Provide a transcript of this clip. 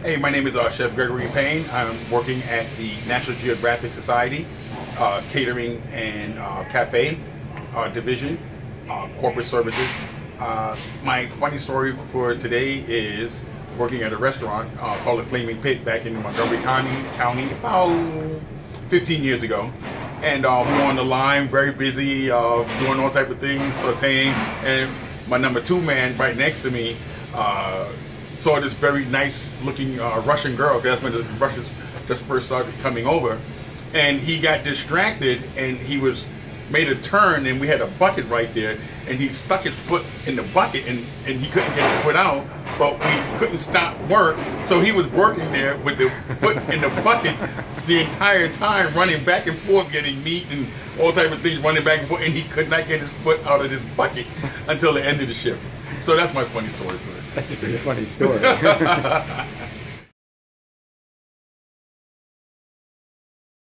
Hey, my name is uh, Chef Gregory Payne. I'm working at the National Geographic Society uh, Catering and uh, Cafe uh, Division, uh, Corporate Services. Uh, my funny story for today is working at a restaurant called the Flaming Pit back in Montgomery County, County about 15 years ago. And we were on the line, very busy, doing all type of things, sauteing, and my number two man right next to me saw this very nice looking uh, Russian girl. That's when the Russians just first started coming over, and he got distracted and he was made a turn and we had a bucket right there and he stuck his foot in the bucket and, and he couldn't get his foot out but we couldn't stop work so he was working there with the foot in the bucket the entire time running back and forth getting meat and all type of things running back and forth and he could not get his foot out of this bucket until the end of the shift so that's my funny story for it that's a pretty funny story.